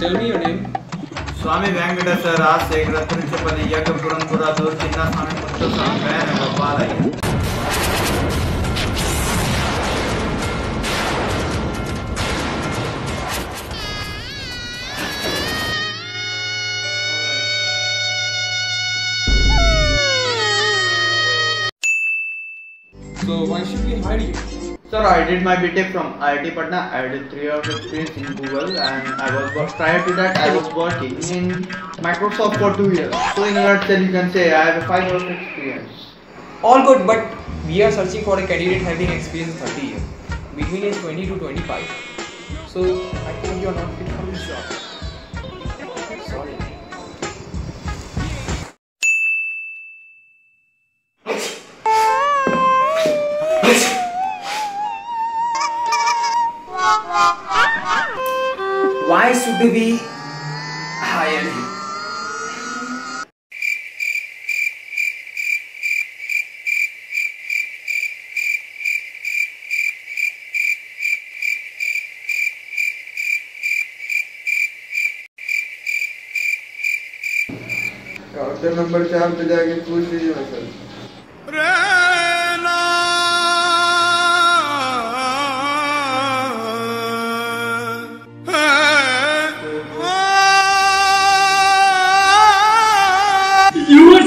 Tell me your name. स्वामी वेंकटेश राज शेखर तिरुचपल्ली यज्ञपुरमपुरा दूर चिन्ना स्वामी पुत्र स्वामी बहन है भोपाल आई So why should we hire you? Sir, I did my BTech from IIT Patna. I did three years of experience in Google, and I was prior to that I was working in Microsoft for two years. So in a nutshell, you can say I have a five years of experience. All good, but we are searching for a candidate having experience 30 years, between age 20 to 25. So I think you are not fit for this job. Sorry. Why should we hire him? Counter number चार पे जाके पूछ लीजिए sir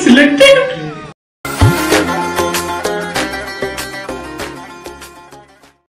selected.